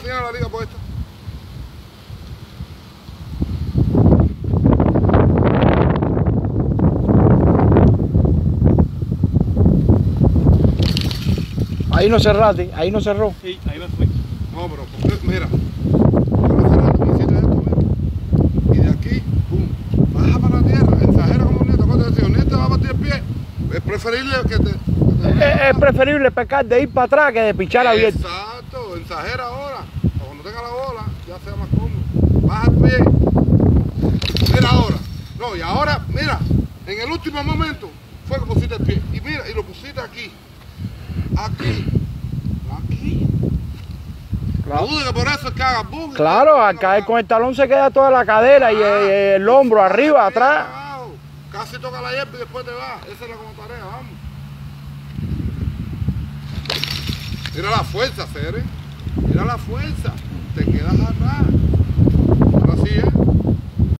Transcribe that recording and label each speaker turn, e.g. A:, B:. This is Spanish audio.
A: tiene la liga puesta.
B: Ahí no cerraste, ahí no cerró.
C: Sí, ahí me fui.
A: No, pero ¿por qué? mira. Ahora cerrando, me hiciste esto, mira. Y de aquí, pum, baja para la tierra, ensajera como un nieto. Cuando te digo, nieto va a partir el pie, es preferible que te...
B: Es, preferible pescar de ir para atrás que de pichar abierto.
A: Exacto, ensajera ahora. Cuando tenga la bola, ya sea más cómodo. Baja el pie. Mira ahora. No, y ahora, mira, en el último momento fue que pusiste el pie. Y mira, y lo pusiste aquí. Aquí. Aquí. No
B: Claro.
A: que por eso es que haga boom.
B: Claro, al caer con el talón se queda toda la cadera y el, el hombro arriba, atrás.
A: Abajo. Casi toca la hierba y después te va. Esa es la como tarea, vamos. Mira la fuerza, Cere. Mira la fuerza. Te quedas atrás.